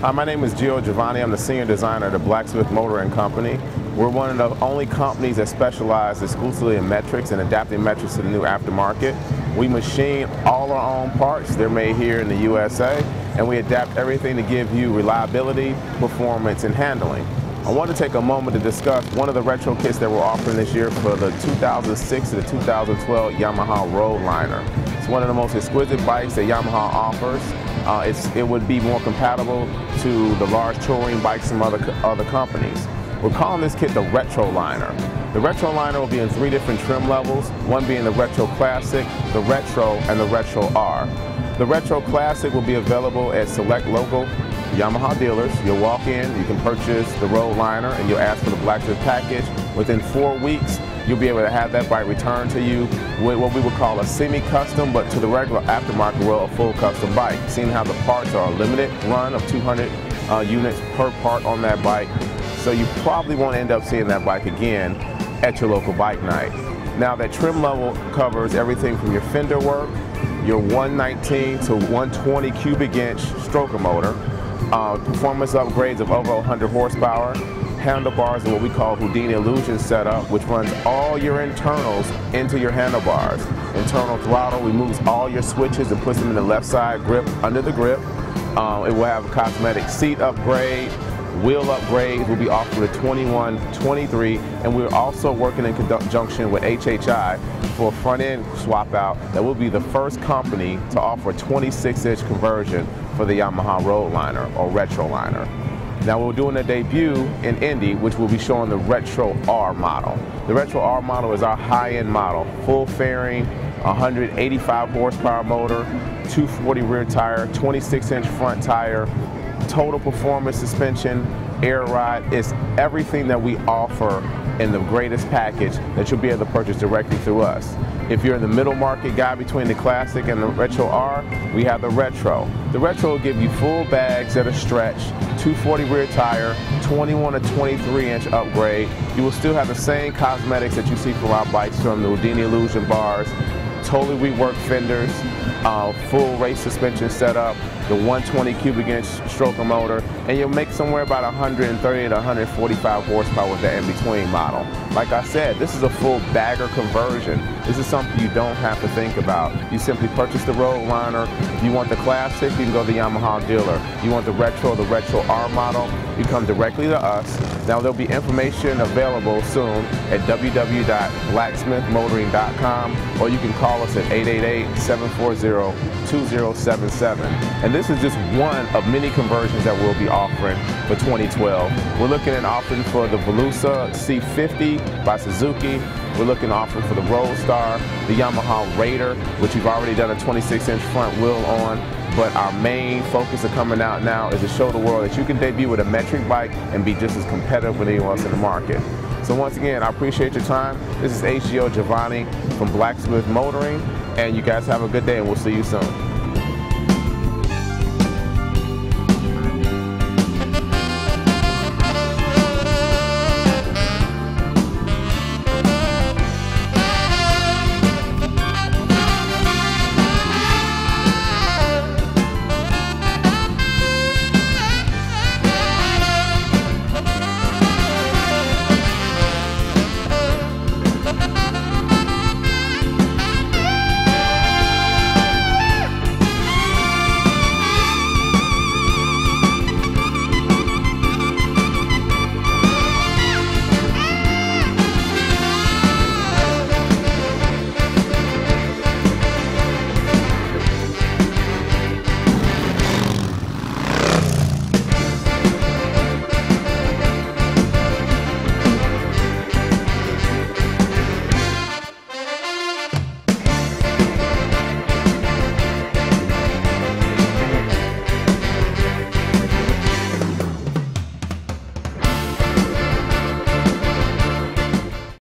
Hi, my name is Gio Giovanni. I'm the senior designer at the Blacksmith and Company. We're one of the only companies that specialize exclusively in metrics and adapting metrics to the new aftermarket. We machine all our own parts. They're made here in the USA, and we adapt everything to give you reliability, performance, and handling. I want to take a moment to discuss one of the retro kits that we're offering this year for the 2006 to the 2012 Yamaha Roadliner. It's one of the most exquisite bikes that Yamaha offers. Uh, it would be more compatible to the large touring bikes from other, other companies. We're calling this kit the Retro Liner. The Retro Liner will be in three different trim levels, one being the Retro Classic, the Retro, and the Retro R. The Retro Classic will be available at select local Yamaha dealers. You'll walk in, you can purchase the Road Liner, and you'll ask for the Blacksmith package. Within four weeks, you'll be able to have that bike returned to you with what we would call a semi-custom, but to the regular aftermarket world, a full custom bike. Seeing how the parts are a limited run of 200 uh, units per part on that bike, so you probably won't end up seeing that bike again at your local bike night. Now that trim level covers everything from your fender work, your 119 to 120 cubic inch stroker motor, uh, performance upgrades of over 100 horsepower, handlebars and what we call Houdini Illusion setup, which runs all your internals into your handlebars. Internal throttle removes all your switches and puts them in the left side grip under the grip. Um, it will have a cosmetic seat upgrade, wheel upgrades will be offered at 21, 23, and we're also working in conjunction with HHI for a front end swap out that will be the first company to offer a 26 inch conversion for the Yamaha Roadliner or Retroliner. Now we're doing a debut in Indy, which will be showing the Retro R model. The Retro R model is our high-end model, full fairing, 185 horsepower motor, 240 rear tire, 26 inch front tire, total performance suspension, air ride. It's everything that we offer in the greatest package that you'll be able to purchase directly through us. If you're in the middle market guy between the Classic and the Retro R, we have the Retro. The Retro will give you full bags that are stretched, 240 rear tire, 21 to 23 inch upgrade. You will still have the same cosmetics that you see from our bikes from the Houdini Illusion bars, totally reworked fenders, uh, full race suspension setup, the 120 cubic inch stroker motor, and you'll make somewhere about 130 to 145 horsepower with the in-between model. Like I said, this is a full bagger conversion. This is something you don't have to think about. You simply purchase the Roadliner. If you want the Classic, you can go to the Yamaha dealer. You want the Retro, the Retro R model, you come directly to us. Now there'll be information available soon at www.blacksmithmotoring.com or you can call us at 888-740-2077. And this is just one of many conversions that we'll be offering for 2012. We're looking at offering for the Volusia C50 by Suzuki. We're looking offering for the Roadstar, the Yamaha Raider, which we've already done a 26-inch front wheel on. But our main focus of coming out now is to show the world that you can debut with a metric bike and be just as competitive with anyone else in the market. So once again, I appreciate your time. This is H Gio Giovanni from Blacksmith Motoring, and you guys have a good day, and we'll see you soon.